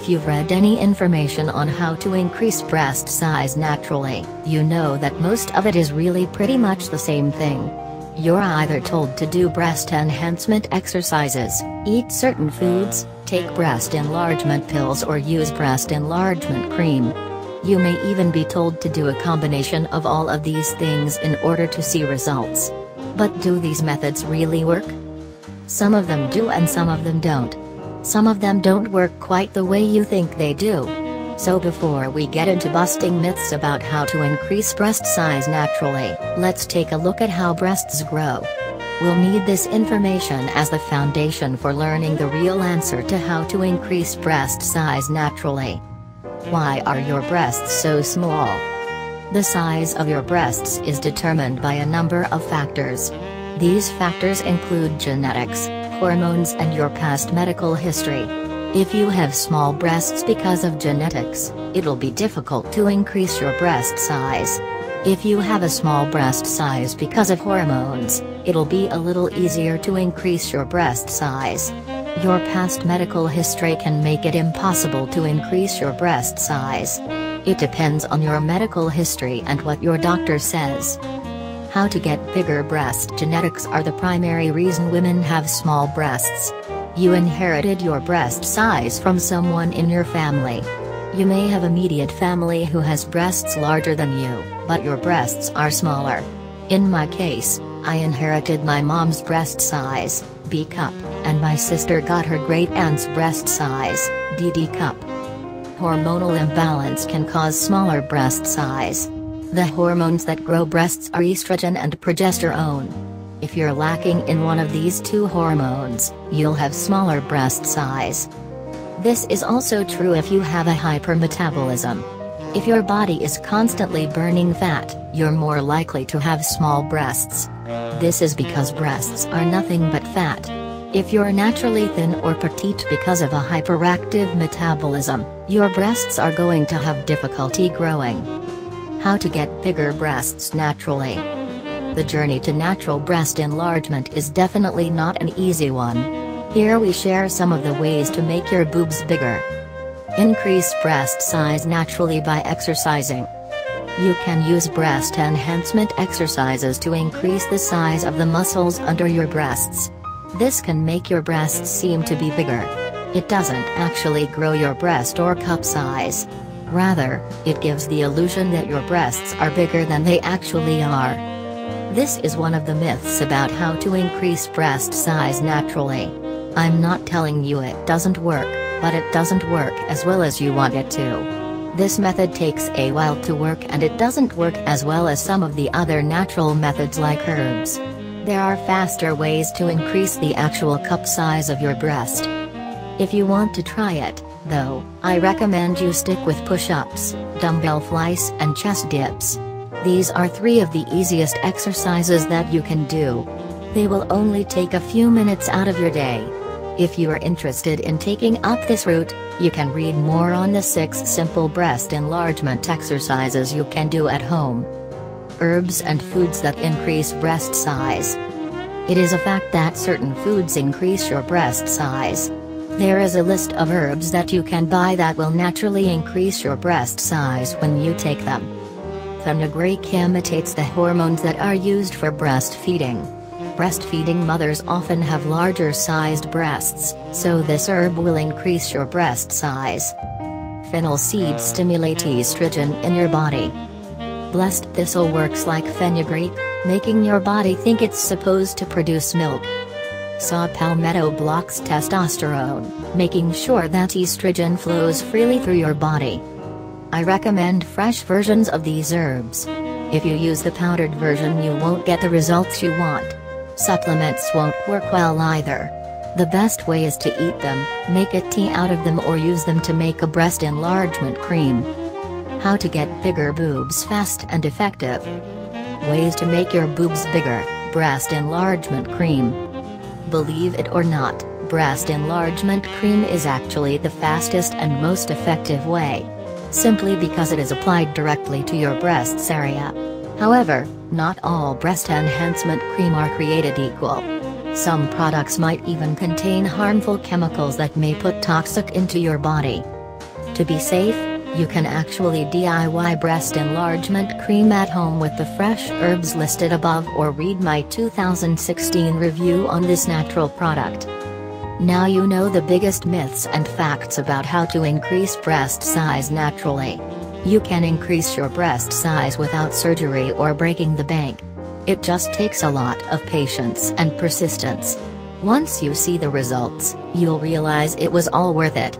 If you've read any information on how to increase breast size naturally, you know that most of it is really pretty much the same thing. You're either told to do breast enhancement exercises, eat certain foods, take breast enlargement pills or use breast enlargement cream. You may even be told to do a combination of all of these things in order to see results. But do these methods really work? Some of them do and some of them don't. Some of them don't work quite the way you think they do. So before we get into busting myths about how to increase breast size naturally, let's take a look at how breasts grow. We'll need this information as the foundation for learning the real answer to how to increase breast size naturally. Why are your breasts so small? The size of your breasts is determined by a number of factors. These factors include genetics, hormones and your past medical history. If you have small breasts because of genetics, it'll be difficult to increase your breast size. If you have a small breast size because of hormones, it'll be a little easier to increase your breast size. Your past medical history can make it impossible to increase your breast size. It depends on your medical history and what your doctor says. How to get bigger breast genetics are the primary reason women have small breasts. You inherited your breast size from someone in your family. You may have immediate family who has breasts larger than you, but your breasts are smaller. In my case, I inherited my mom's breast size, B cup, and my sister got her great aunt's breast size, DD cup. Hormonal imbalance can cause smaller breast size. The hormones that grow breasts are estrogen and progesterone. If you're lacking in one of these two hormones, you'll have smaller breast size. This is also true if you have a hypermetabolism. If your body is constantly burning fat, you're more likely to have small breasts. This is because breasts are nothing but fat. If you're naturally thin or petite because of a hyperactive metabolism, your breasts are going to have difficulty growing. How to get bigger breasts naturally. The journey to natural breast enlargement is definitely not an easy one. Here we share some of the ways to make your boobs bigger. Increase breast size naturally by exercising. You can use breast enhancement exercises to increase the size of the muscles under your breasts. This can make your breasts seem to be bigger. It doesn't actually grow your breast or cup size. Rather, it gives the illusion that your breasts are bigger than they actually are. This is one of the myths about how to increase breast size naturally. I'm not telling you it doesn't work, but it doesn't work as well as you want it to. This method takes a while to work and it doesn't work as well as some of the other natural methods like herbs. There are faster ways to increase the actual cup size of your breast. If you want to try it, though, I recommend you stick with push-ups, dumbbell flies and chest dips. These are three of the easiest exercises that you can do. They will only take a few minutes out of your day. If you are interested in taking up this route, you can read more on the 6 simple breast enlargement exercises you can do at home. Herbs and foods that increase breast size. It is a fact that certain foods increase your breast size. There is a list of herbs that you can buy that will naturally increase your breast size when you take them. Fenugreek imitates the hormones that are used for breastfeeding. Breastfeeding mothers often have larger sized breasts, so this herb will increase your breast size. Fennel seed stimulates estrogen in your body. Blessed thistle works like fenugreek, making your body think it's supposed to produce milk. Saw palmetto blocks testosterone, making sure that estrogen flows freely through your body. I recommend fresh versions of these herbs. If you use the powdered version you won't get the results you want. Supplements won't work well either. The best way is to eat them, make a tea out of them or use them to make a breast enlargement cream. How to get bigger boobs fast and effective. Ways to make your boobs bigger, breast enlargement cream. Believe it or not, breast enlargement cream is actually the fastest and most effective way simply because it is applied directly to your breasts area. However, not all breast enhancement cream are created equal. Some products might even contain harmful chemicals that may put toxic into your body. To be safe, you can actually DIY breast enlargement cream at home with the fresh herbs listed above or read my 2016 review on this natural product. Now you know the biggest myths and facts about how to increase breast size naturally. You can increase your breast size without surgery or breaking the bank. It just takes a lot of patience and persistence. Once you see the results, you'll realize it was all worth it.